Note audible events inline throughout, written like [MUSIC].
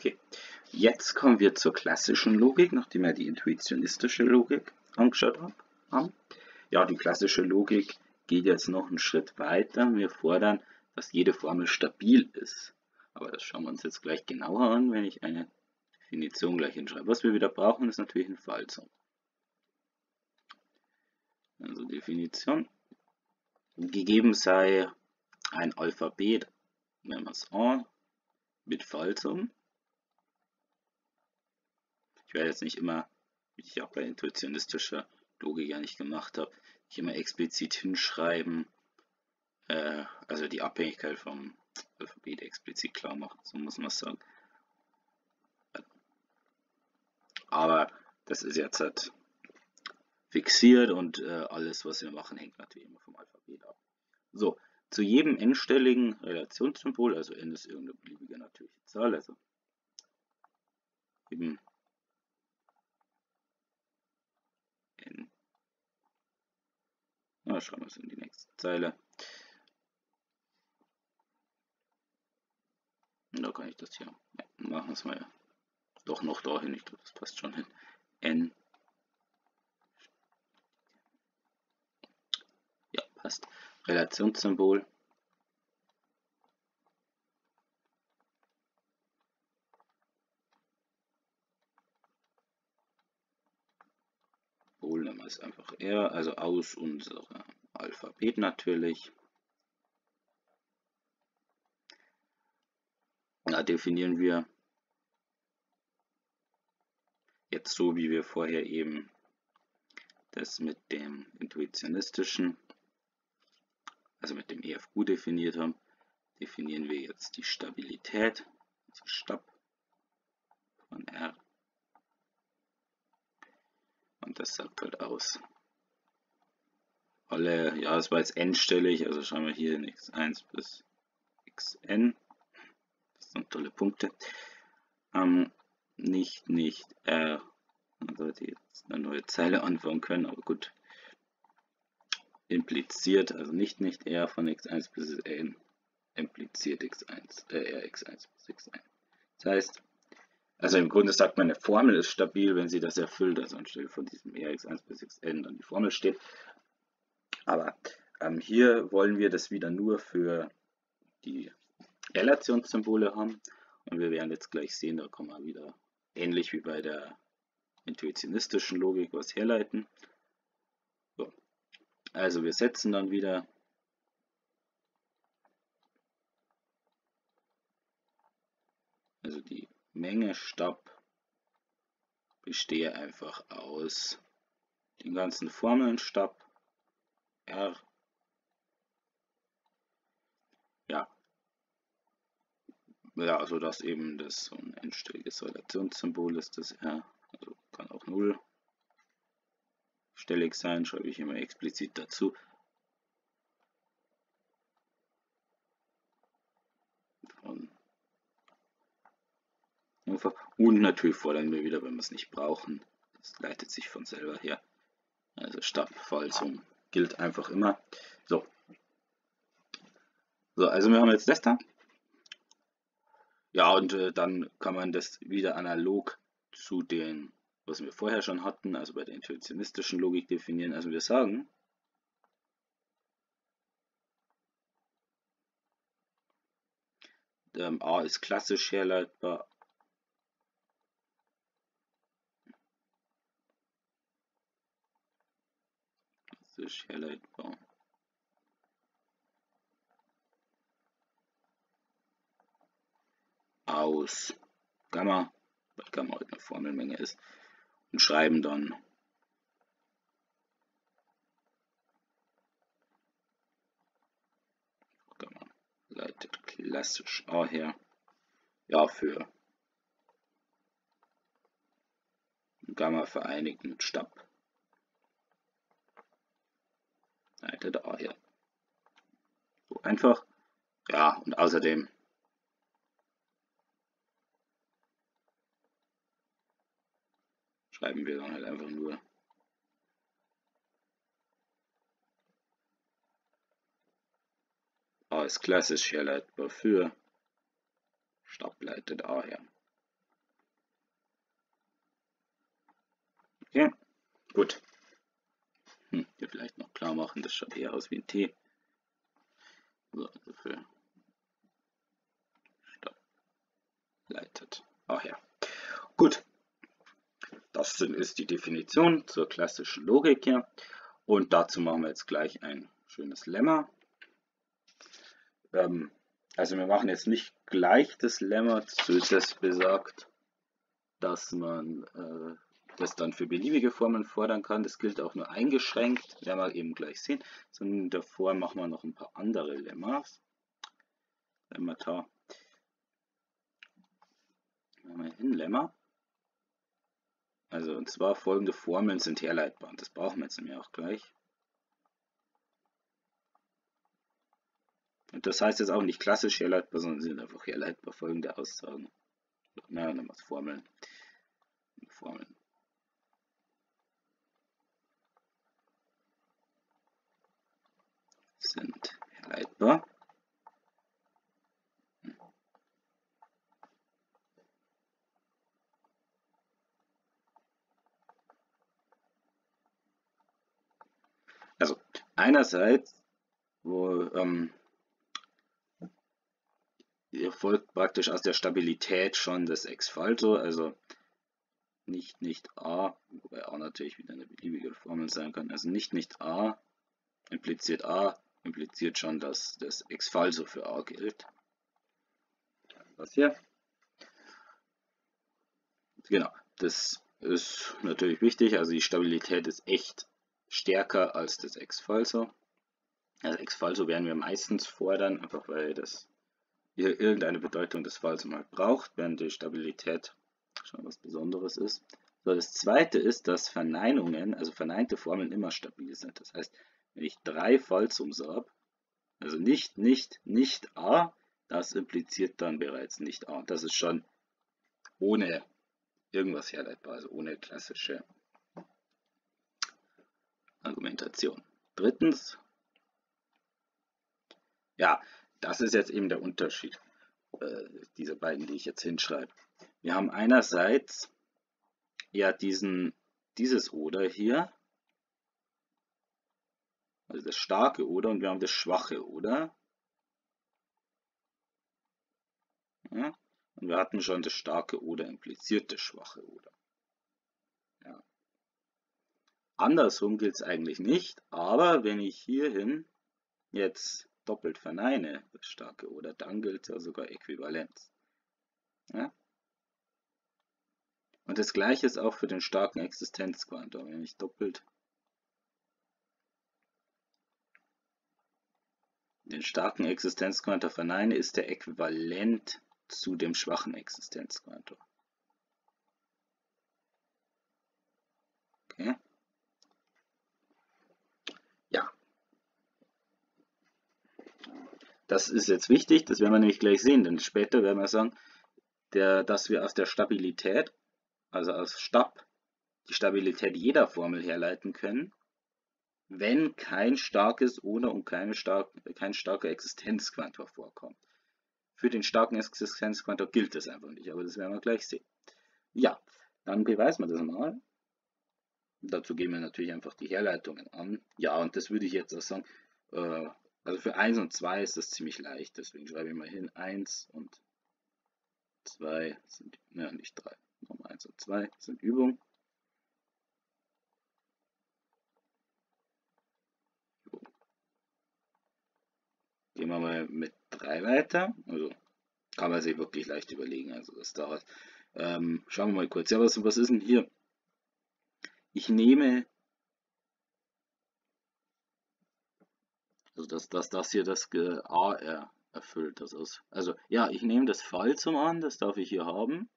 Okay, jetzt kommen wir zur klassischen Logik, nachdem wir die intuitionistische Logik angeschaut haben. Ja, die klassische Logik geht jetzt noch einen Schritt weiter. Wir fordern, dass jede Formel stabil ist. Aber das schauen wir uns jetzt gleich genauer an, wenn ich eine Definition gleich hinschreibe. Was wir wieder brauchen, ist natürlich ein Falsum. Also Definition. Gegeben sei ein Alphabet, nennen wir es A, mit Falsum. Ich werde jetzt nicht immer, wie ich auch bei intuitionistischer Logik ja nicht gemacht habe, nicht immer explizit hinschreiben, äh, also die Abhängigkeit vom Alphabet explizit klar machen, so muss man es sagen. Aber das ist jetzt halt fixiert und äh, alles, was wir machen, hängt natürlich immer vom Alphabet ab. So, zu jedem n-stelligen Relationssymbol, also n ist irgendeine beliebige natürliche Zahl, also eben n. Na, schreiben wir es in die nächste Zeile. Und da kann ich das hier ja, machen es mal doch noch dahin. Ich glaube, das passt schon hin. n. Ja, passt. Relationssymbol. Es einfach R, also aus unserem Alphabet natürlich. Da definieren wir jetzt so, wie wir vorher eben das mit dem intuitionistischen also mit dem EFQ definiert haben, definieren wir jetzt die Stabilität, also Stab von R. Und das sagt halt aus. Alle, ja, das war jetzt n-stellig, also schauen wir hier in x1 bis xn. Das sind tolle Punkte. Ähm, nicht, nicht R. Man sollte jetzt eine neue Zeile anfangen können, aber gut, impliziert, also nicht nicht r von x1 bis n impliziert x1, äh, rx1 bis x1. Das heißt, also im Grunde sagt man, eine Formel ist stabil, wenn sie das erfüllt, also anstelle von diesem rx1 bis xn dann die Formel steht. Aber ähm, hier wollen wir das wieder nur für die Relationssymbole haben und wir werden jetzt gleich sehen, da kann man wieder ähnlich wie bei der intuitionistischen Logik was herleiten. Also wir setzen dann wieder also die Menge Stab bestehe einfach aus den ganzen Formeln Stab R. Ja. Ja also dass eben das so ein endstelliges Relationssymbol ist das R. Also kann auch 0 stellig sein, schreibe ich immer explizit dazu. Und natürlich fordern wir wieder, wenn wir es nicht brauchen. Das leitet sich von selber her. Also Stabfalsum gilt einfach immer. So. So, also wir haben jetzt das da. Ja, und äh, dann kann man das wieder analog zu den was wir vorher schon hatten, also bei der intuitionistischen Logik definieren. Also wir sagen, ähm, A ist klassisch herleitbar. Klassisch herleitbar. Aus Gamma, weil Gamma halt eine Formelmenge ist und schreiben dann leitet klassisch A her. Ja, für Gamma vereinigt mit Stab. Leite daher. So einfach. Ja, und außerdem schreiben wir dann halt einfach nur A ist klassisch herleitbar für Stab leitet A her. Okay, gut. Hm, hier vielleicht noch klar machen, das schaut eher aus wie ein T. So, also für Stopp. Leitet. Ach ja. Gut. Das ist die Definition zur klassischen Logik hier. Und dazu machen wir jetzt gleich ein schönes Lemma. Ähm, also wir machen jetzt nicht gleich das Lemma, das besagt, dass man äh, das dann für beliebige Formen fordern kann. Das gilt auch nur eingeschränkt, werden wir eben gleich sehen. Sondern davor machen wir noch ein paar andere Lemmas. Lemmata. Machen wir hin, Lemma. Also und zwar folgende Formeln sind herleitbar. Und das brauchen wir jetzt nämlich auch gleich. Und das heißt jetzt auch nicht klassisch herleitbar, sondern sind einfach herleitbar folgende Aussagen. Na, dann was Formeln. Formeln. Sind herleitbar. Also einerseits, wo ähm, folgt praktisch aus der Stabilität schon das Ex-Falso, also nicht nicht A, wobei A natürlich wieder eine beliebige Formel sein kann, also nicht nicht A impliziert A, impliziert schon, dass das Ex-Falso für A gilt. Was hier? Genau, das ist natürlich wichtig, also die Stabilität ist echt stärker als das Ex-Falso. Also Ex-Falso werden wir meistens fordern, einfach weil das hier irgendeine Bedeutung des Falls mal braucht, während die Stabilität schon was Besonderes ist. So, das zweite ist, dass Verneinungen, also verneinte Formeln immer stabil sind. Das heißt, wenn ich drei Fallsums habe, also nicht, nicht, nicht A, das impliziert dann bereits nicht A. Das ist schon ohne irgendwas herleitbar, also ohne klassische Argumentation. Drittens, ja, das ist jetzt eben der Unterschied äh, dieser beiden, die ich jetzt hinschreibe. Wir haben einerseits ja diesen, dieses Oder hier, also das starke Oder, und wir haben das schwache Oder. Ja, und wir hatten schon das starke Oder impliziert das schwache Oder. Ja. Andersrum gilt es eigentlich nicht, aber wenn ich hierhin jetzt doppelt verneine, das starke Oder, dann gilt ja sogar Äquivalenz. Ja? Und das gleiche ist auch für den starken Existenzquantum. Wenn ich doppelt den starken Existenzquantum verneine, ist der äquivalent zu dem schwachen Existenzquantum. Okay. Das ist jetzt wichtig, das werden wir nämlich gleich sehen, denn später werden wir sagen, der, dass wir aus der Stabilität, also aus Stab, die Stabilität jeder Formel herleiten können, wenn kein starkes oder und keine stark, kein starker Existenzquantor vorkommt. Für den starken Existenzquantor gilt das einfach nicht, aber das werden wir gleich sehen. Ja, dann beweisen wir das mal. Dazu gehen wir natürlich einfach die Herleitungen an. Ja, und das würde ich jetzt auch sagen, äh, also für 1 und 2 ist das ziemlich leicht, deswegen schreibe ich mal hin 1 und 2 sind, ne, nicht 3, Nochmal 1 und 2 sind Übungen. Gehen wir mal mit 3 weiter. Also kann man sich wirklich leicht überlegen. Also das dauert. Ähm, schauen wir mal kurz. Ja, was, was ist denn hier? Ich nehme Also dass, dass das hier das A er erfüllt. Das ist, also ja, ich nehme das Falsum an, das darf ich hier haben.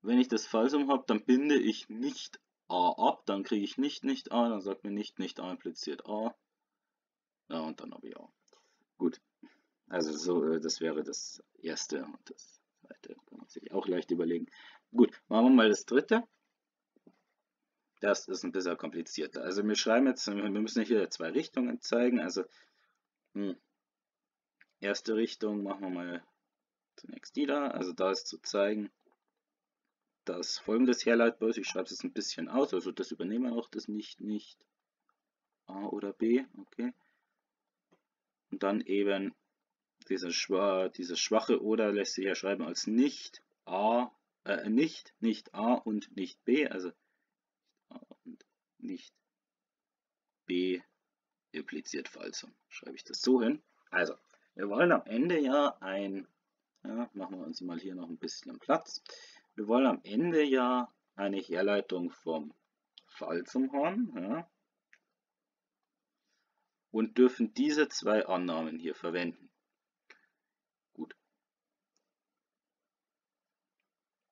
Wenn ich das Falsum habe, dann binde ich nicht A ab, dann kriege ich nicht nicht A, dann sagt mir nicht nicht A impliziert A. Ja, und dann habe ich A. Gut. Also so, äh, das wäre das erste und das zweite kann man sich auch leicht überlegen. Gut, machen wir mal das dritte. Das ist ein bisschen komplizierter. Also wir schreiben jetzt, wir müssen hier zwei Richtungen zeigen. Also hm, erste Richtung machen wir mal zunächst die da. Also da ist zu zeigen, das folgendes herleitbar ist. Ich schreibe es jetzt ein bisschen aus, also das übernehmen wir noch, das nicht, nicht A oder B, okay. Und dann eben dieses, schwa dieses schwache oder lässt sich ja schreiben als nicht A, äh, nicht, nicht A und nicht B, also A und nicht B impliziert Falsum. Schreibe ich das so hin. Also, wir wollen am Ende ja ein, ja, machen wir uns mal hier noch ein bisschen Platz. Wir wollen am Ende ja eine Herleitung vom Falsum haben. Ja, und dürfen diese zwei Annahmen hier verwenden. Gut.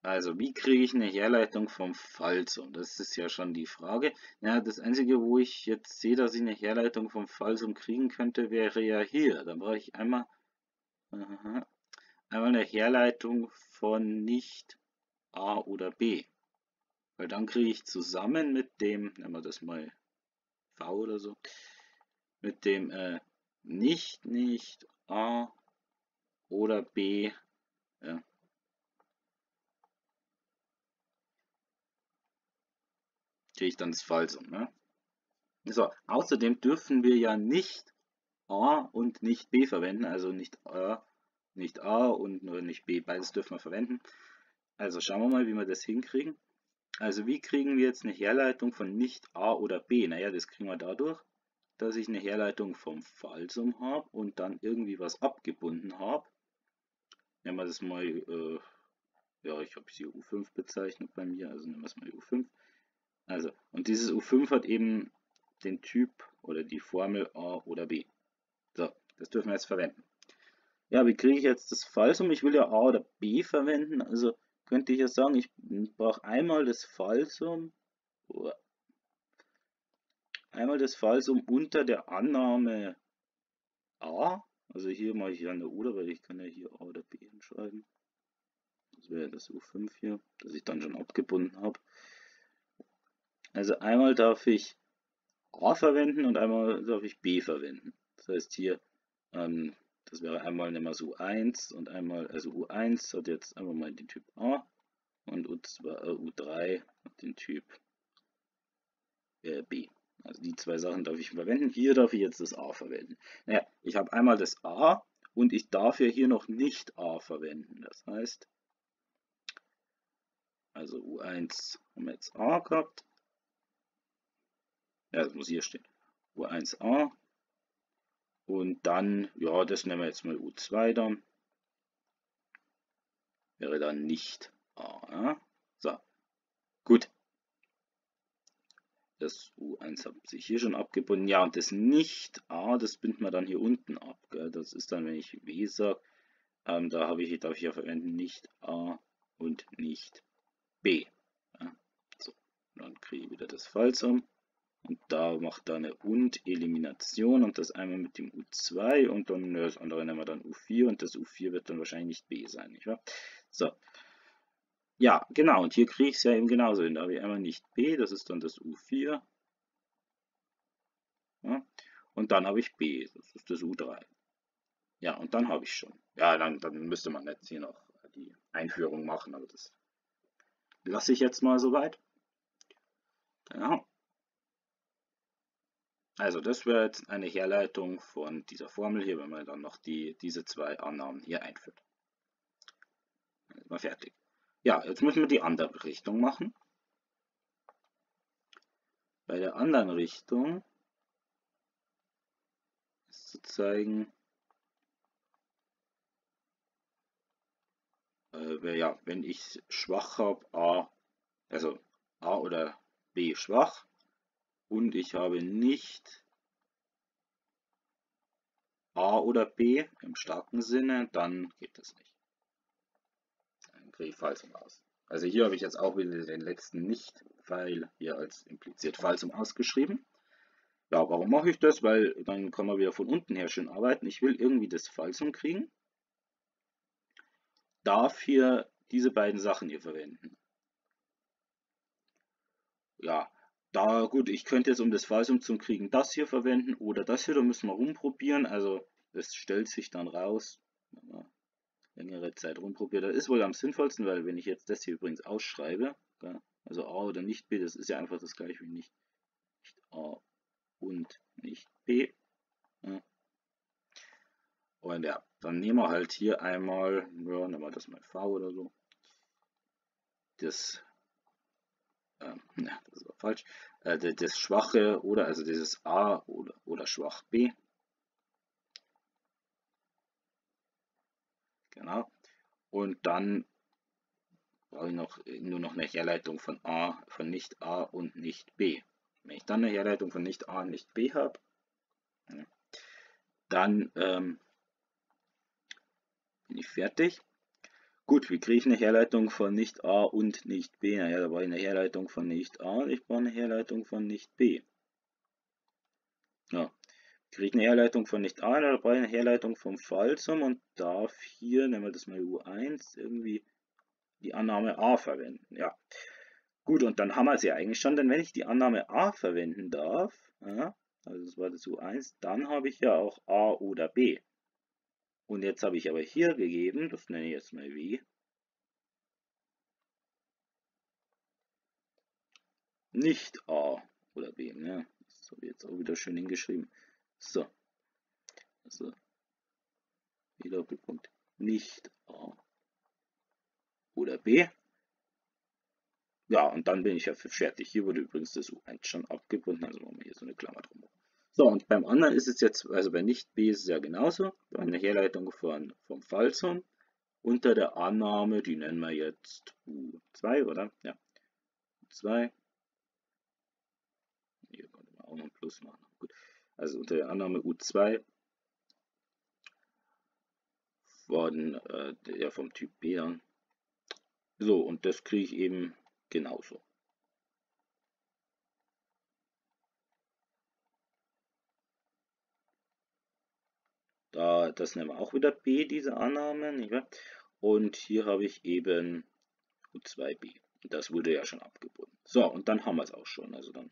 Also, wie kriege ich eine Herleitung vom Falsum? Das ist ja schon die Frage. Ja, das Einzige, wo ich jetzt sehe, dass ich eine Herleitung vom Falsum kriegen könnte, wäre ja hier. Dann brauche ich einmal, aha, einmal eine Herleitung von nicht A oder B. Weil dann kriege ich zusammen mit dem, nehmen wir das mal V oder so, mit dem äh, nicht, nicht A oder B. Ja. Kriege ich dann das Falsum. Ne? So, außerdem dürfen wir ja nicht A und nicht B verwenden, also nicht A, nicht A und nur nicht B, beides dürfen wir verwenden. Also schauen wir mal, wie wir das hinkriegen. Also wie kriegen wir jetzt eine Herleitung von nicht A oder B? Naja, das kriegen wir dadurch, dass ich eine Herleitung vom Falsum habe und dann irgendwie was abgebunden habe. Nehmen wir das mal, äh, ja, ich habe es hier U5 bezeichnet bei mir, also nehmen wir es mal U5. Also, und dieses U5 hat eben den Typ oder die Formel A oder B. So, das dürfen wir jetzt verwenden. Ja, wie kriege ich jetzt das Falsum? Ich will ja A oder B verwenden, also könnte ich ja sagen, ich brauche einmal das Falsum, einmal das Falsum unter der Annahme A, also hier mache ich ja eine oder, weil ich kann ja hier A oder B hinschreiben. Das wäre das U5 hier, das ich dann schon abgebunden habe. Also einmal darf ich A verwenden und einmal darf ich B verwenden. Das heißt hier, ähm, das wäre einmal nehmen wir so U1 und einmal, also U1 hat jetzt einmal mal den Typ A und U2, äh, U3 hat den Typ äh, B. Also die zwei Sachen darf ich verwenden. Hier darf ich jetzt das A verwenden. Naja, ich habe einmal das A und ich darf ja hier noch nicht A verwenden. Das heißt, also U1 haben wir jetzt A gehabt. Ja, das muss hier stehen. U1A. Und dann, ja, das nehmen wir jetzt mal U2 dann. Wäre dann nicht A. Ja? So, gut. Das U1 hat sich hier schon abgebunden. Ja, und das nicht A, das binden wir dann hier unten ab. Gell? Das ist dann, wenn ich W sage, ähm, da habe ich, darf ich ja verwenden nicht A und nicht B. Ja? So, dann kriege ich wieder das Falsum. Und da macht er eine und-Elimination und das einmal mit dem U2 und dann das andere nehmen wir dann U4 und das U4 wird dann wahrscheinlich nicht B sein, nicht wahr? So. Ja, genau, und hier kriege ich es ja eben genauso hin. Da habe ich einmal nicht B, das ist dann das U4. Ja, und dann habe ich B, das ist das U3. Ja, und dann habe ich schon. Ja, dann, dann müsste man jetzt hier noch die Einführung machen, aber das lasse ich jetzt mal soweit. Ja. Also das wäre jetzt eine Herleitung von dieser Formel hier, wenn man dann noch die, diese zwei Annahmen hier einführt. Dann ist man fertig. Ja, jetzt müssen wir die andere Richtung machen. Bei der anderen Richtung ist zu zeigen, äh, ja, wenn ich schwach habe, A, also A oder B schwach, und ich habe nicht A oder B im starken Sinne, dann geht das nicht. Kriege ich Falsum aus. Also hier habe ich jetzt auch wieder den letzten Nicht-Pfeil hier als impliziert Falsum ausgeschrieben. Ja, warum mache ich das? Weil dann kann man wieder von unten her schön arbeiten. Ich will irgendwie das Falsum kriegen. Darf hier diese beiden Sachen hier verwenden. Ja, da, gut, ich könnte jetzt um das Falsum zum Kriegen das hier verwenden oder das hier, da müssen wir rumprobieren. Also, es stellt sich dann raus. Längere Zeit rumprobiert habe. Ist wohl am sinnvollsten, weil wenn ich jetzt das hier übrigens ausschreibe, also A oder nicht B, das ist ja einfach das gleiche wie nicht, nicht A und nicht B. Und ja, dann nehmen wir halt hier einmal, ja, nehmen wir das mal V oder so. Das, ähm, ja, das war falsch. Äh, das schwache oder, also dieses A oder, oder schwach B. Genau. Und dann brauche ich noch, nur noch eine Herleitung von A, von nicht A und nicht B. Wenn ich dann eine Herleitung von nicht A und nicht B habe, dann ähm, bin ich fertig. Gut, wie kriege ich eine Herleitung von nicht A und nicht B? Naja, da brauche ich eine Herleitung von nicht A und ich brauche eine Herleitung von nicht B. Ja, kriege eine Herleitung von nicht A, da brauche eine Herleitung vom Fallsum und darf hier, nehmen wir das mal U1, irgendwie die Annahme A verwenden. Ja, gut, und dann haben wir es ja eigentlich schon, denn wenn ich die Annahme A verwenden darf, ja, also das war das U1, dann habe ich ja auch A oder B. Und jetzt habe ich aber hier gegeben, das nenne ich jetzt mal wie, nicht A oder B. Ne? Das habe ich jetzt auch wieder schön hingeschrieben. So. Also, wieder Doppelpunkt. Nicht A oder B. Ja, und dann bin ich ja fertig. Hier wurde übrigens das U1 schon abgebunden, also machen wir hier so eine Klammer drum. So, und beim anderen ist es jetzt, also bei nicht B ist es ja genauso. Wir haben eine Herleitung von, vom Fallsum unter der Annahme, die nennen wir jetzt U2, oder? Ja, U2. Hier könnte man auch noch ein Plus machen. Gut. Also unter der Annahme U2 von, äh, ja, vom Typ B dann. So, und das kriege ich eben genauso. Da, das nehmen wir auch wieder B, diese Annahme. Nicht wahr? Und hier habe ich eben U2b. Das wurde ja schon abgebunden. So, und dann haben wir es auch schon. Also dann,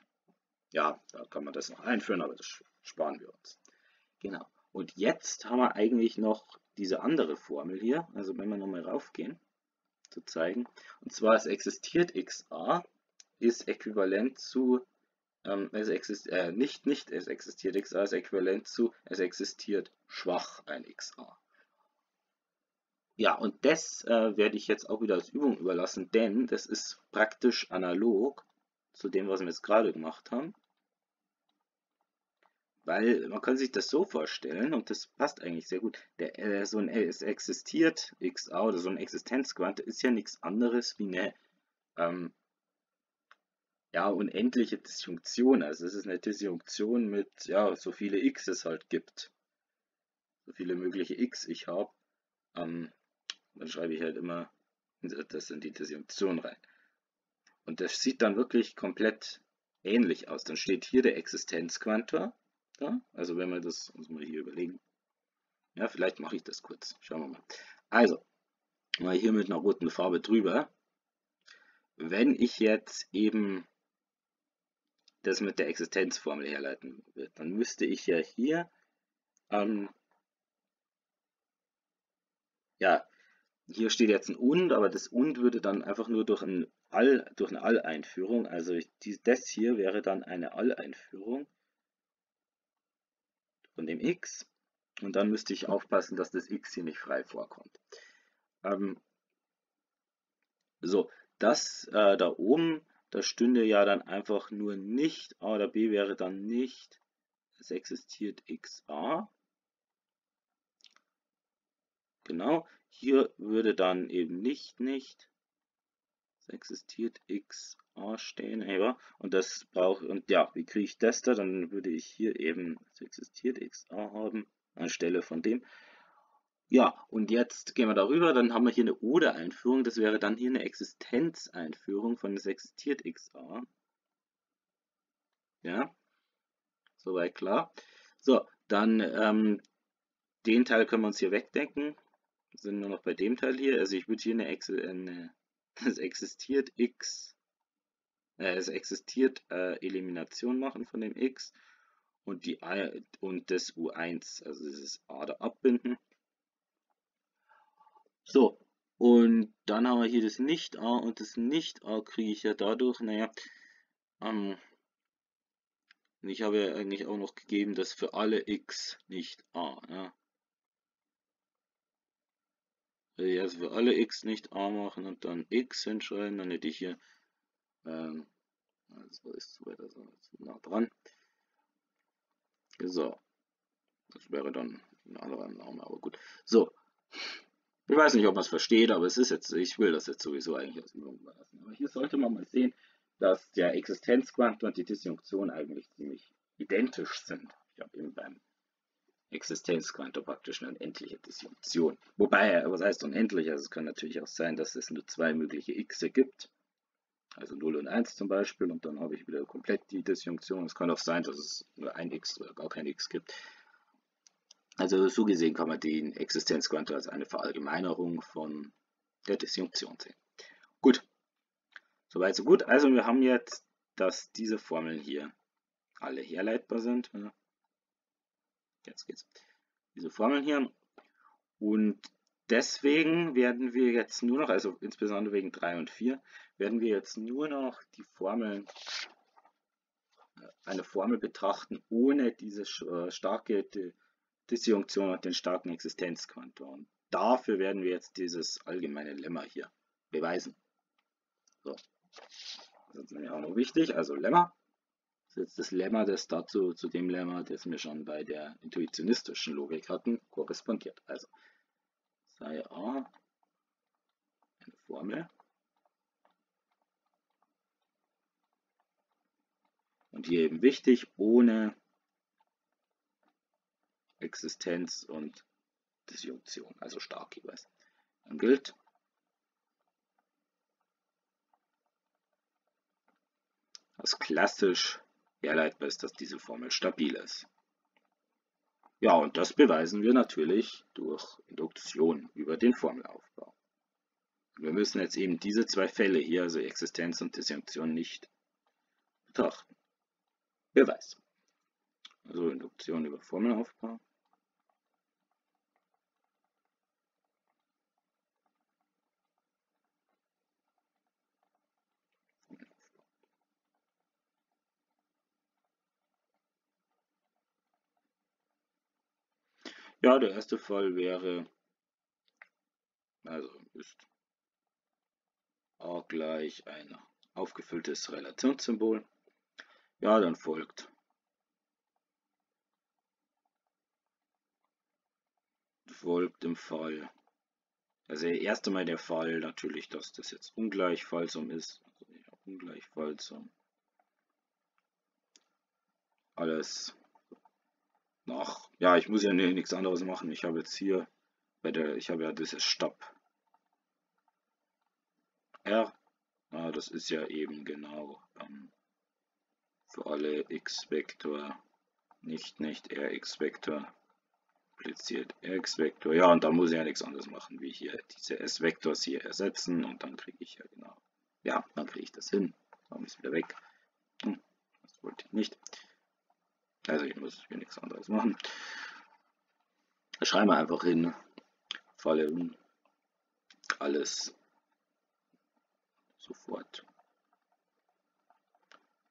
ja, da kann man das noch einführen, aber das sparen wir uns. Genau. Und jetzt haben wir eigentlich noch diese andere Formel hier. Also wenn wir nochmal raufgehen, zu zeigen. Und zwar es existiert XA ist äquivalent zu ähm, es existiert, äh, nicht, nicht es existiert XA ist äquivalent zu es existiert schwach ein XA. Ja, und das äh, werde ich jetzt auch wieder als Übung überlassen, denn das ist praktisch analog zu dem, was wir jetzt gerade gemacht haben. Weil man kann sich das so vorstellen, und das passt eigentlich sehr gut, der, äh, so ein es existiert XA oder so ein Existenzquante ist ja nichts anderes wie eine ähm, ja, unendliche Disjunktion. Also es ist eine Disjunktion mit, ja, so viele x es halt gibt. So viele mögliche x ich habe. Ähm, dann schreibe ich halt immer das in die Disjunktion rein. Und das sieht dann wirklich komplett ähnlich aus. Dann steht hier der Existenzquantor. Ja? Also wenn wir das uns mal hier überlegen. Ja, vielleicht mache ich das kurz. Schauen wir mal. Also, mal hier mit einer roten Farbe drüber. Wenn ich jetzt eben das mit der Existenzformel herleiten wird. Dann müsste ich ja hier, ähm, ja, hier steht jetzt ein und, aber das und würde dann einfach nur durch, ein All, durch eine All-Einführung, also die, das hier wäre dann eine All-Einführung von dem x und dann müsste ich aufpassen, dass das x hier nicht frei vorkommt. Ähm, so, das äh, da oben das stünde ja dann einfach nur nicht, A oder B wäre dann nicht, es existiert XA. Genau, hier würde dann eben nicht, nicht, es existiert XA stehen, ja, und das brauche, und ja, wie kriege ich das da? Dann würde ich hier eben, es existiert XA haben, anstelle von dem. Ja, und jetzt gehen wir darüber, dann haben wir hier eine Oder-Einführung, das wäre dann hier eine Existenzeinführung von es existiert XA. Ja, soweit klar. So, dann ähm, den Teil können wir uns hier wegdenken. Sind nur noch bei dem Teil hier. Also ich würde hier eine, Ex eine es existiert x, äh, es existiert äh, Elimination machen von dem x und die und das U1, also dieses A da abbinden. So, und dann haben wir hier das Nicht-A und das Nicht-A kriege ich ja dadurch, naja, ähm, ich habe ja eigentlich auch noch gegeben, dass für alle x nicht A. Ne? Wenn ich also für alle x nicht a machen und dann x hinschreiben, dann hätte ich hier, ähm, also ist so weiter so nah dran. So, das wäre dann ein anderer Name, aber gut. So, ich weiß nicht, ob man es versteht, aber es ist jetzt, ich will das jetzt sowieso eigentlich aus Übung lassen. Aber hier sollte man mal sehen, dass der Existenzquantum und die Disjunktion eigentlich ziemlich identisch sind. Ich habe eben beim Existenzquantum praktisch eine unendliche Disjunktion. Wobei, was heißt unendlich? Also es kann natürlich auch sein, dass es nur zwei mögliche x gibt. Also 0 und 1 zum Beispiel. Und dann habe ich wieder komplett die Disjunktion. Es kann auch sein, dass es nur ein x oder gar kein x gibt. Also so gesehen kann man den Existenzquantum als eine Verallgemeinerung von der Disjunktion sehen. Gut, soweit so gut. Also wir haben jetzt, dass diese Formeln hier alle herleitbar sind jetzt geht's. Diese Formeln hier. Und deswegen werden wir jetzt nur noch, also insbesondere wegen 3 und 4, werden wir jetzt nur noch die Formeln, äh, eine Formel betrachten, ohne diese äh, starke Disjunktion und den starken Existenzquantum. Und dafür werden wir jetzt dieses allgemeine Lemma hier beweisen. So. Das ist nämlich auch noch wichtig, also Lemma jetzt das Lemma, das dazu, zu dem Lemma, das wir schon bei der intuitionistischen Logik hatten, korrespondiert. Also sei A eine Formel. Und hier eben wichtig, ohne Existenz und Disjunktion, also stark jeweils. Dann gilt als klassisch herleitbar ist, dass diese Formel stabil ist. Ja, und das beweisen wir natürlich durch Induktion über den Formelaufbau. Wir müssen jetzt eben diese zwei Fälle hier, also Existenz und Disjunktion, nicht betrachten. Beweis. Also Induktion über Formelaufbau. Ja, der erste Fall wäre, also ist A gleich ein aufgefülltes Relationssymbol. Ja, dann folgt folgt im Fall, also erst einmal der Fall natürlich, dass das jetzt ungleichfallsum ist, also ungleichfallsum. Alles nach, ja, ich muss ja nichts anderes machen. Ich habe jetzt hier bei der, ich habe ja dieses Stab R. Ja, das ist ja eben genau ähm, für alle x-Vektor, nicht, nicht rx-Vektor, impliziert rx-Vektor. Ja, und da muss ich ja nichts anderes machen, wie hier diese s-Vektors hier ersetzen und dann kriege ich ja genau, ja, dann kriege ich das hin. Warum ist wieder weg? Hm, das wollte ich nicht. Also ich muss hier nichts anderes machen. Schreiben wir einfach hin, Falle alles sofort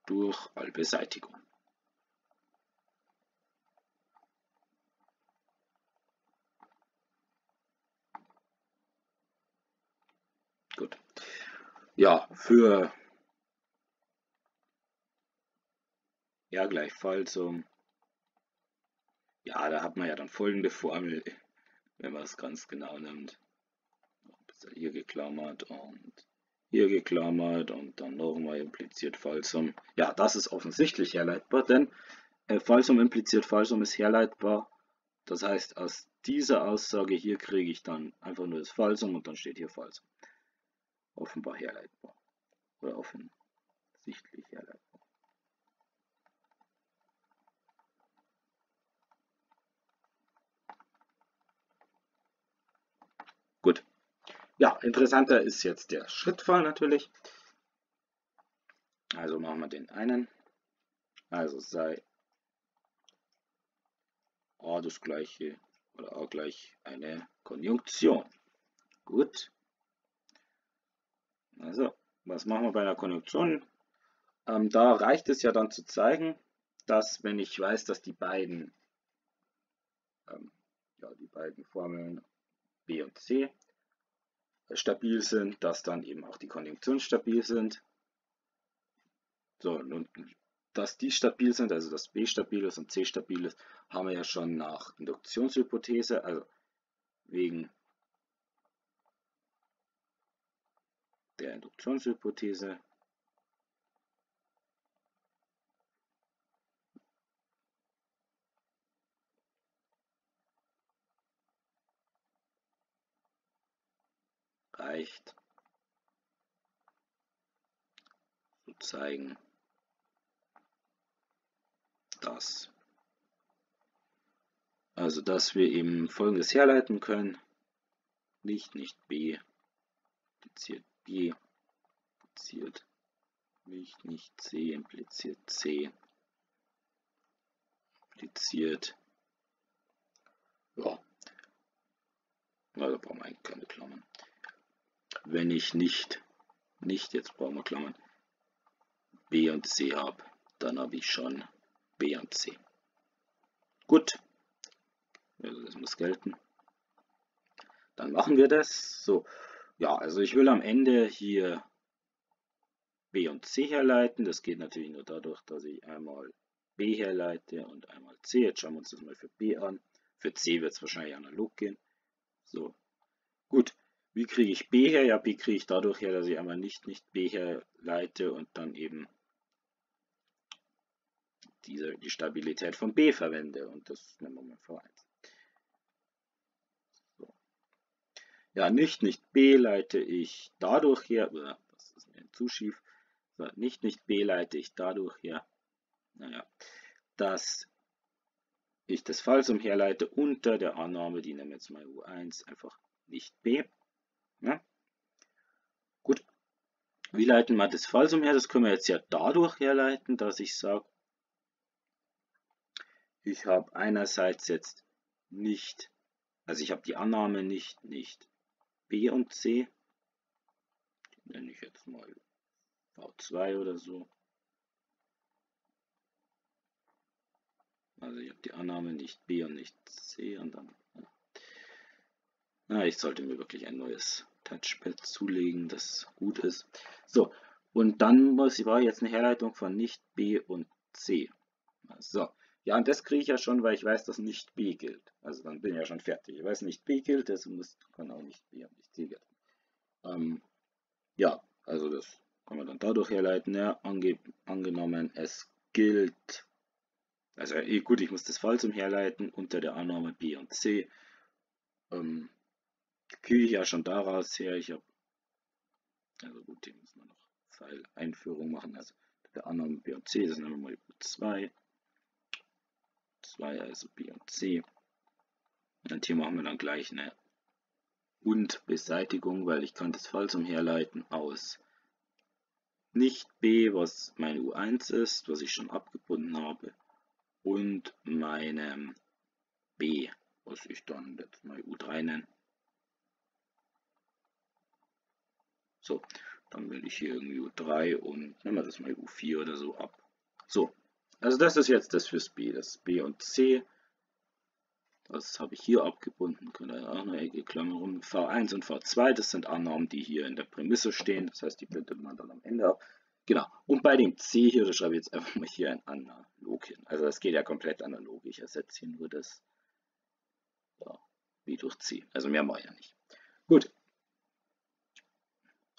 durch Allbeseitigung. Gut. Ja, für Ja, gleichfalls. So. Ja, da hat man ja dann folgende Formel, wenn man es ganz genau nimmt. Hier geklammert und hier geklammert und dann nochmal impliziert Falsum. Ja, das ist offensichtlich herleitbar, denn äh, Falsum impliziert Falsum ist herleitbar. Das heißt, aus dieser Aussage hier kriege ich dann einfach nur das Falsum und dann steht hier Falsum. Offenbar herleitbar. Oder offensichtlich herleitbar. Gut. Ja, interessanter ist jetzt der Schrittfall natürlich. Also machen wir den einen. Also sei A das gleiche oder A gleich eine Konjunktion. Gut. Also, was machen wir bei einer Konjunktion? Ähm, da reicht es ja dann zu zeigen, dass wenn ich weiß, dass die beiden, ähm, ja, die beiden Formeln B und C stabil sind, dass dann eben auch die Konjunktionen stabil sind. So, und dass die stabil sind, also dass B stabil ist und C stabil ist, haben wir ja schon nach Induktionshypothese, also wegen der Induktionshypothese reicht zu zeigen, dass also dass wir eben folgendes herleiten können, nicht, nicht B, impliziert B, impliziert nicht, nicht C, impliziert C, impliziert, ja, also brauchen wir eigentlich keine Klammern wenn ich nicht, nicht, jetzt brauchen wir Klammern, B und C habe, dann habe ich schon B und C. Gut, also das muss gelten. Dann machen wir das. So, ja, also ich will am Ende hier B und C herleiten. Das geht natürlich nur dadurch, dass ich einmal B herleite und einmal C. Jetzt schauen wir uns das mal für B an. Für C wird es wahrscheinlich analog gehen. So, gut. Wie kriege ich B her? Ja, B kriege ich dadurch her, dass ich einmal nicht nicht B herleite und dann eben diese, die Stabilität von B verwende. Und das nehmen wir mal V1. So. Ja, nicht nicht B leite ich dadurch her, das ist mir zu schief, so, nicht nicht B leite ich dadurch her, naja, dass ich das Falsum herleite unter der Annahme, die nehmen wir jetzt mal U1, einfach nicht B. Ja? Gut. Wie leiten wir das Falsum her? Das können wir jetzt ja dadurch herleiten, dass ich sage, ich habe einerseits jetzt nicht, also ich habe die Annahme nicht, nicht B und C, die nenne ich jetzt mal V2 oder so. Also ich habe die Annahme nicht B und nicht C und dann na, ich sollte mir wirklich ein neues Touchpad zulegen, das gut ist. So, und dann muss, war jetzt eine Herleitung von nicht B und C. So, ja, und das kriege ich ja schon, weil ich weiß, dass nicht B gilt. Also dann bin ich ja schon fertig. Ich weiß, nicht B gilt, das muss, kann auch nicht B und nicht C gelten. Ähm, ja, also das kann man dann dadurch herleiten. Ja, ange, angenommen, es gilt, also eh, gut, ich muss das Fall zum Herleiten unter der Annahme B und C. Ähm, kriege ich ja schon daraus her. Ich habe, also gut, hier müssen wir noch Pfeil-Einführung machen. Also der Annahme B und C, das nehmen wir mal U2. 2, also B und C. Und hier machen wir dann gleich eine Und-Beseitigung, weil ich kann das Falsum herleiten aus nicht B, was mein U1 ist, was ich schon abgebunden habe, und meinem B, was ich dann jetzt mal U3 nenne. So, dann will ich hier irgendwie U3 und nehmen wir das mal U4 oder so ab. So, also das ist jetzt das fürs B, das B und C. Das habe ich hier abgebunden, können auch eine Ecke Klammer rum. V1 und V2, das sind Annahmen, die hier in der Prämisse stehen. Das heißt, die blendet man dann am Ende ab. Genau. Und bei dem C hier, da schreibe ich jetzt einfach mal hier ein Analog hin. Also das geht ja komplett analog. Ich ersetze hier nur das ja, durch C. Also mehr mache ich ja nicht. Gut,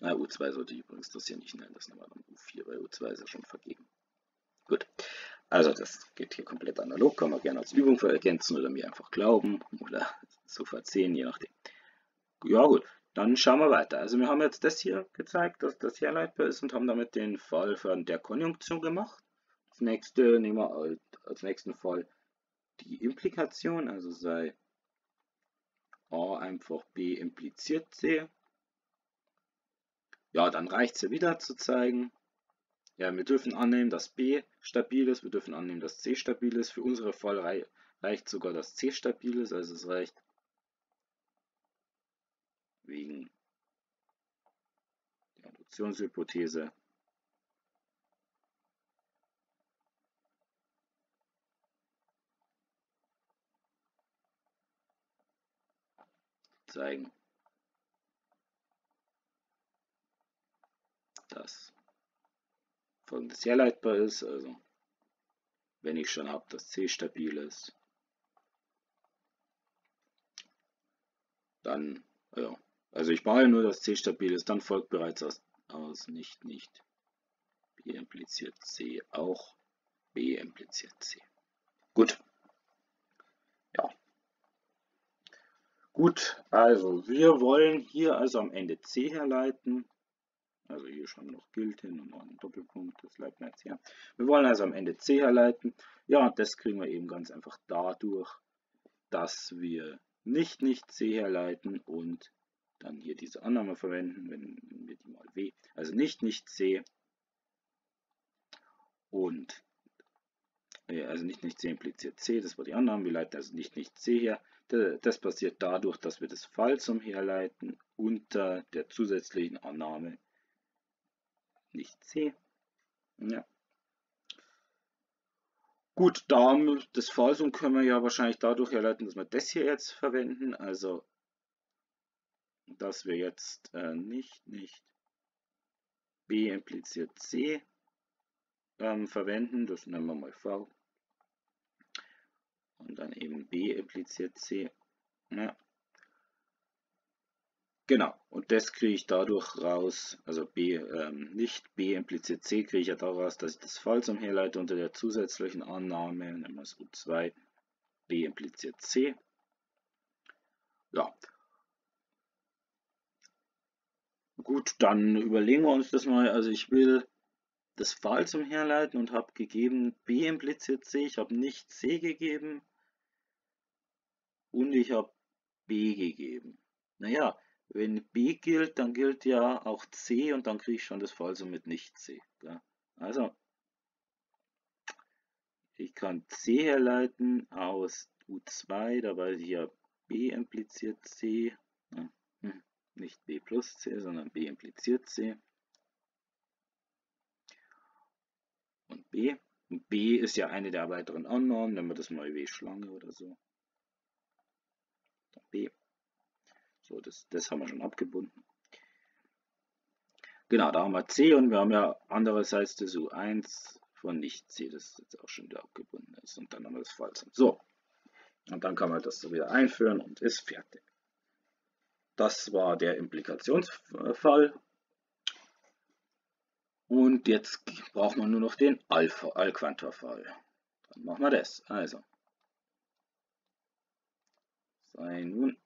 Ah, U2 sollte ich übrigens das hier nicht nennen, das nehmen wir dann U4, weil U2 ist ja schon vergeben. Gut, also das geht hier komplett analog, kann man gerne als Übung ergänzen oder mir einfach glauben oder [LAUGHS] sofort sehen, je nachdem. Ja gut, dann schauen wir weiter. Also wir haben jetzt das hier gezeigt, dass das herleitbar ist und haben damit den Fall von der Konjunktion gemacht. Das nächste nehmen wir als, als nächsten Fall die Implikation, also sei A einfach B impliziert C ja, dann reicht es ja wieder zu zeigen, ja, wir dürfen annehmen, dass B stabil ist, wir dürfen annehmen, dass C stabil ist. Für unsere Fall reicht sogar, dass C stabil ist, also es reicht, wegen der Induktionshypothese. Zeigen, dass folgendes herleitbar ist, also wenn ich schon habe, dass C stabil ist, dann, ja, also ich brauche nur, dass C stabil ist, dann folgt bereits aus, aus nicht, nicht B impliziert C auch B impliziert C. Gut. Ja. Gut, also wir wollen hier also am Ende C herleiten. Also hier schon noch gilt hin und noch ein Doppelpunkt, das Leibniz hier. Wir wollen also am Ende C herleiten. Ja, das kriegen wir eben ganz einfach dadurch, dass wir nicht nicht C herleiten und dann hier diese Annahme verwenden, wenn wir die mal W, also nicht nicht C und äh, also nicht nicht C impliziert C, das war die Annahme, wir leiten also nicht nicht C her. Das passiert dadurch, dass wir das Fallsum herleiten unter der zusätzlichen Annahme nicht C. Ja. Gut, damit das Falsum können wir ja wahrscheinlich dadurch herleiten, dass wir das hier jetzt verwenden. Also, dass wir jetzt äh, nicht, nicht B impliziert C ähm, verwenden. Das nennen wir mal V. Und dann eben B impliziert C. Ja. Genau, und das kriege ich dadurch raus, also B, ähm, nicht B impliziert C, kriege ich ja daraus, dass ich das Falsum herleite unter der zusätzlichen Annahme, nehmen wir es U2, B impliziert C. Ja. Gut, dann überlegen wir uns das mal, also ich will das Falsum herleiten und habe gegeben B impliziert C, ich habe nicht C gegeben und ich habe B gegeben. Naja, wenn B gilt, dann gilt ja auch C und dann kriege ich schon das Falsum mit nicht C. Ja. Also, ich kann C herleiten aus U2, da weiß ich ja B impliziert C. Ja. Hm, nicht B plus C, sondern B impliziert C. Und B. Und B ist ja eine der weiteren Annahmen, nennen wir das mal W-Schlange oder so. B. So, das, das haben wir schon abgebunden. Genau, da haben wir C und wir haben ja andererseits das U1 von nicht C, das jetzt auch schon wieder abgebunden ist. Und dann haben wir das Falsum. So, und dann kann man das so wieder einführen und ist fertig. Das war der Implikationsfall. Und jetzt braucht man nur noch den Alpha-Allquantor-Fall. Dann machen wir das. Also, sei nun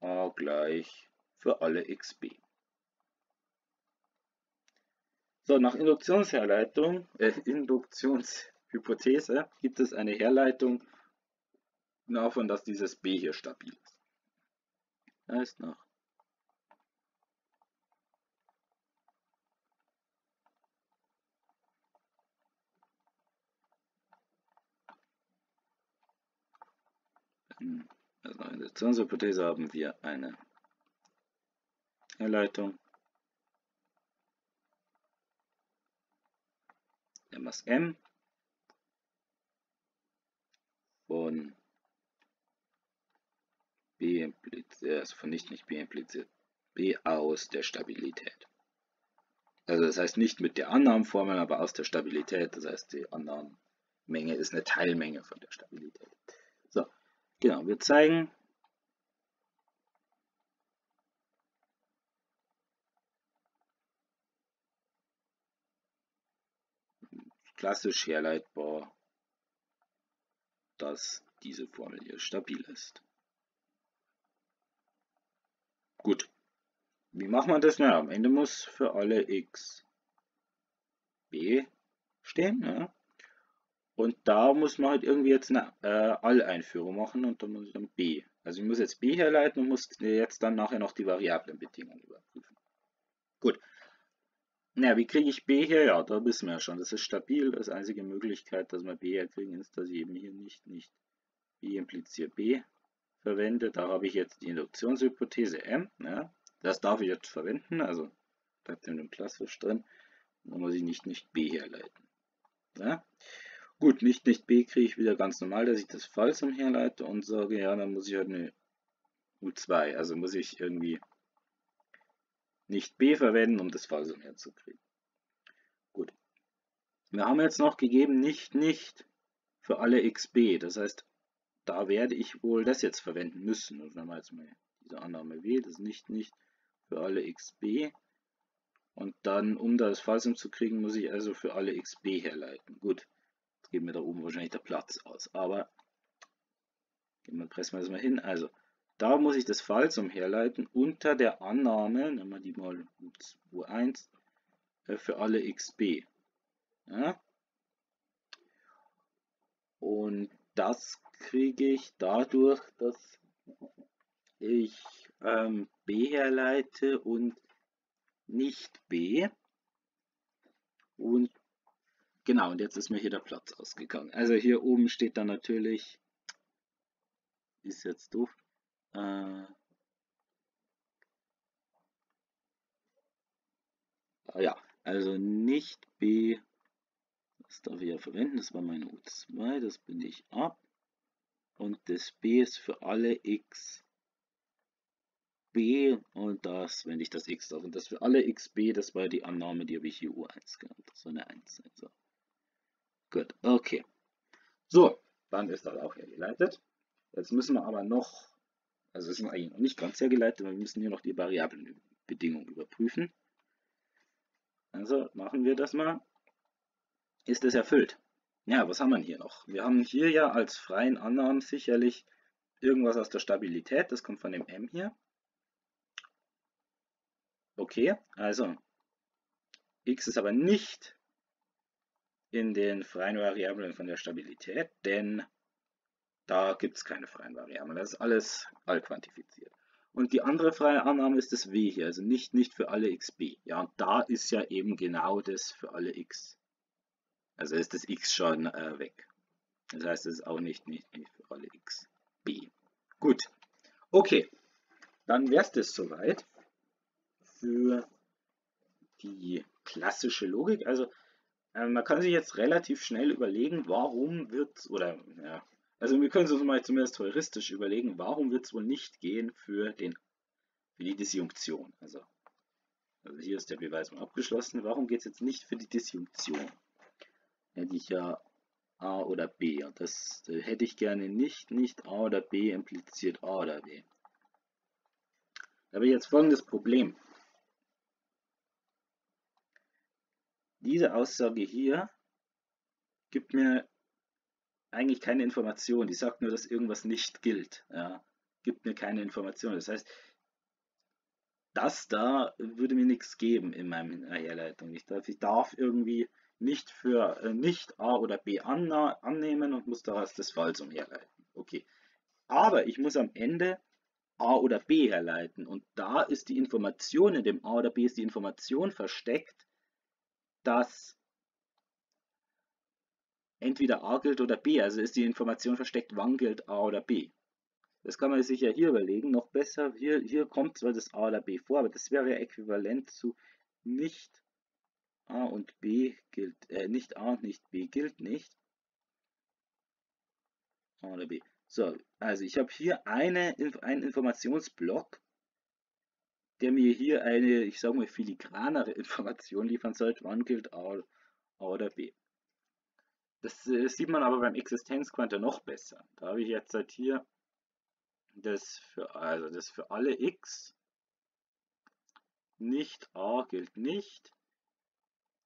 a gleich für alle xb. So, nach Induktionsherleitung, äh, Induktionshypothese gibt es eine Herleitung davon, dass dieses b hier stabil ist. Heißt nach hm. Also in der Induktionshypothese haben wir eine Herleitung. Nehmen M von B impliziert, also von nicht nicht B impliziert B aus der Stabilität. Also das heißt nicht mit der Annahmenformel, aber aus der Stabilität. Das heißt, die Annahmenmenge ist eine Teilmenge von der Stabilität. Genau, wir zeigen klassisch herleitbar, dass diese Formel hier stabil ist. Gut. Wie macht man das? Na, am Ende muss für alle x b stehen. Ja? Und da muss man halt irgendwie jetzt eine äh, All-Einführung machen und dann muss ich dann B. Also ich muss jetzt B herleiten und muss jetzt dann nachher noch die Variablenbedingungen überprüfen. Gut. Na, wie kriege ich B her? Ja, da wissen wir ja schon. Das ist stabil. Das einzige Möglichkeit, dass wir B herkriegen, ist, dass ich eben hier nicht, nicht B impliziert B verwende, da habe ich jetzt die Induktionshypothese M. Ja, das darf ich jetzt verwenden, also bleibt in dem Klassisch drin. Dann muss ich nicht nicht B herleiten. Ja. Gut, nicht nicht B kriege ich wieder ganz normal, dass ich das Falsum herleite und sage, ja, dann muss ich halt eine U2, also muss ich irgendwie nicht B verwenden, um das Falsum herzukriegen. Gut. Wir haben jetzt noch gegeben, nicht nicht für alle xb. Das heißt, da werde ich wohl das jetzt verwenden müssen. Also wenn man jetzt mal diese Annahme wählt, das nicht nicht für alle xb. Und dann, um das Falsum zu kriegen, muss ich also für alle xb herleiten. Gut, geht mir da oben wahrscheinlich der Platz aus. Aber pressen wir das mal hin. Also, da muss ich das Falsum herleiten unter der Annahme, nehmen wir die mal U1, äh, für alle xb. Ja? Und das kriege ich dadurch, dass ich ähm, b herleite und nicht b. Und genau, und jetzt ist mir hier der Platz ausgegangen. Also hier oben steht dann natürlich, ist jetzt doof, äh, ja, also nicht b das darf ich ja verwenden, das war meine U2, das bin ich ab. Und das B ist für alle x b und das, wenn ich das x darf. Und das für alle xb, das war die Annahme, die habe ich hier U1 genannt. Soll eine 1 sein. So. Gut, okay. So, dann ist das auch hergeleitet. Jetzt müssen wir aber noch, also es ist eigentlich noch nicht ganz hergeleitet, wir müssen hier noch die Variablenbedingungen überprüfen. Also machen wir das mal ist es erfüllt. Ja, was haben wir hier noch? Wir haben hier ja als freien Annahmen sicherlich irgendwas aus der Stabilität, das kommt von dem m hier. Okay, also x ist aber nicht in den freien Variablen von der Stabilität, denn da gibt es keine freien Variablen. Das ist alles allquantifiziert. Und die andere freie Annahme ist das w hier, also nicht, nicht für alle xb. Ja, und da ist ja eben genau das für alle x. Also ist das x schon äh, weg. Das heißt, es ist auch nicht, nicht, nicht für alle x b. Gut. Okay. Dann wäre es das soweit für die klassische Logik. Also äh, man kann sich jetzt relativ schnell überlegen, warum wird oder ja, also wir können es uns mal zumindest heuristisch überlegen, warum wird es wohl nicht gehen für den für die Disjunktion. Also, also hier ist der Beweis mal abgeschlossen. Warum geht es jetzt nicht für die Disjunktion? hätte ich ja A oder B. Und das äh, hätte ich gerne nicht, nicht A oder B impliziert A oder B. Da habe ich jetzt folgendes Problem. Diese Aussage hier gibt mir eigentlich keine Information. Die sagt nur, dass irgendwas nicht gilt. Ja, gibt mir keine Information. Das heißt, das da würde mir nichts geben in meiner Herleitung. Ich darf, ich darf irgendwie nicht für äh, nicht A oder B annehmen und muss daraus das Falsum herleiten. Okay. Aber ich muss am Ende A oder B herleiten und da ist die Information, in dem A oder B ist die Information versteckt, dass entweder A gilt oder B, also ist die Information versteckt, wann gilt A oder B. Das kann man sich ja hier überlegen, noch besser, hier, hier kommt zwar das A oder B vor, aber das wäre ja äquivalent zu nicht A und B gilt, äh, nicht A und nicht B gilt nicht. A oder B. So, also ich habe hier eine, einen Informationsblock, der mir hier eine, ich sage mal, filigranere Information liefern sollte, wann gilt A, A oder B. Das äh, sieht man aber beim Existenzquant noch besser. Da habe ich jetzt seit hier das für, also das für alle x nicht A gilt nicht,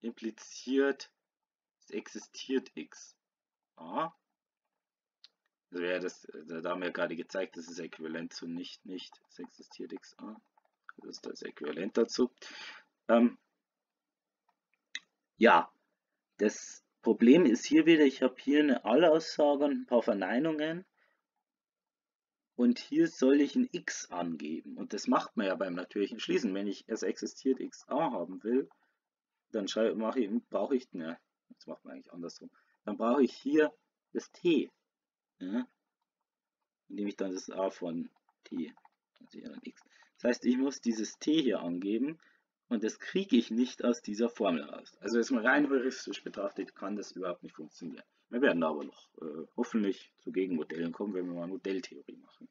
impliziert, es existiert x. A. Also ja, das, da haben wir gerade gezeigt, das ist äquivalent zu nicht, nicht, es existiert x a. Das ist das Äquivalent dazu. Ähm, ja, das Problem ist hier wieder, ich habe hier eine Allaussage und ein paar Verneinungen. Und hier soll ich ein x angeben. Und das macht man ja beim natürlichen Schließen. Wenn ich es existiert xa haben will, dann mache ich, brauche ich, ne, das macht man eigentlich andersrum. Dann brauche ich hier das T. Ja. nehme ich dann das a von t, also hier dann x. Das heißt, ich muss dieses t hier angeben und das kriege ich nicht aus dieser Formel raus. Also jetzt mal rein heuristisch betrachtet, kann das überhaupt nicht funktionieren. Wir werden aber noch äh, hoffentlich zu Gegenmodellen kommen, wenn wir mal Modelltheorie machen.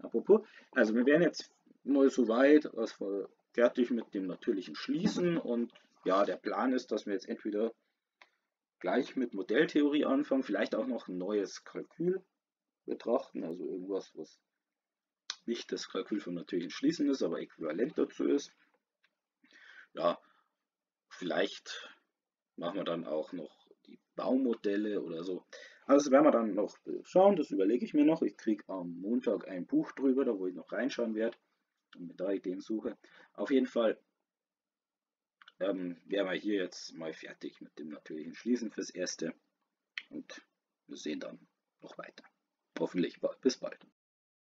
Apropos, also wir werden jetzt mal so weit, dass wir fertig mit dem natürlichen Schließen und ja, der Plan ist, dass wir jetzt entweder gleich mit Modelltheorie anfangen, vielleicht auch noch ein neues Kalkül betrachten, also irgendwas, was nicht das Kalkül vom natürlichen Schließen ist, aber äquivalent dazu ist. Ja, vielleicht machen wir dann auch noch die Baumodelle oder so. Also werden wir dann noch schauen, das überlege ich mir noch. Ich kriege am Montag ein Buch drüber, da wo ich noch reinschauen werde und mir da Ideen suche. Auf jeden Fall ähm, wären wir hier jetzt mal fertig mit dem natürlichen Schließen fürs Erste und wir sehen dann noch weiter. Hoffentlich bis bald.